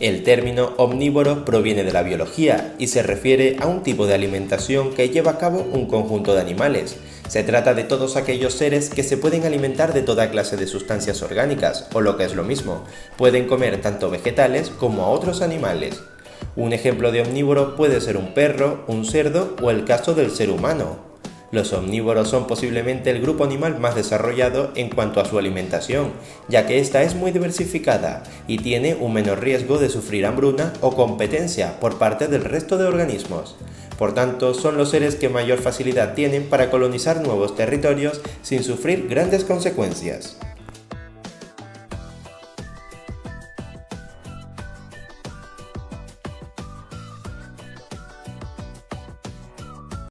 El término omnívoro proviene de la biología y se refiere a un tipo de alimentación que lleva a cabo un conjunto de animales. Se trata de todos aquellos seres que se pueden alimentar de toda clase de sustancias orgánicas, o lo que es lo mismo, pueden comer tanto vegetales como a otros animales. Un ejemplo de omnívoro puede ser un perro, un cerdo o el caso del ser humano. Los omnívoros son posiblemente el grupo animal más desarrollado en cuanto a su alimentación, ya que esta es muy diversificada y tiene un menor riesgo de sufrir hambruna o competencia por parte del resto de organismos. Por tanto, son los seres que mayor facilidad tienen para colonizar nuevos territorios sin sufrir grandes consecuencias.